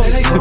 out.